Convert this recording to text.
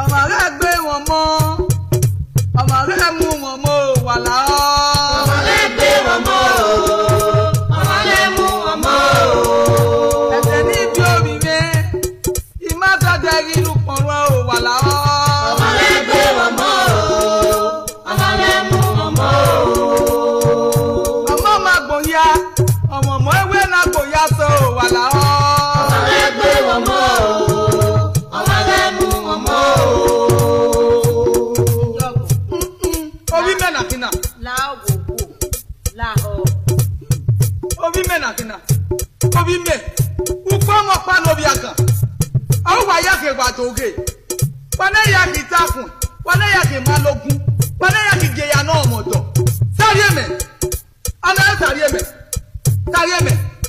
ọmọ rẹ̀ gbé wọn mọ́ ọmọ rẹ̀ mú wọn mọ́ wàlá ọ́. ọmọ rẹ̀ gbé wọn mọ́ ọmọ rẹ̀ mú wọn mọ́. ẹ̀sẹ̀ níbi òrìrè ìmọ̀tọ́jẹ́ inú pọ̀nrán ò wàlá ọ́. ọmọ rẹ̀ gbé wọn mọ́ ọmọ mena kina. La wo wo. La ho. Obi mena kina. Obi me. Ukwa mo pa no bi aga. Awu wa ya ke gba toge. Wane ya ki takun. Wane ya ki malogun. Wane ya ki geya na omodo. Sari eme. Ana sari eme. Sari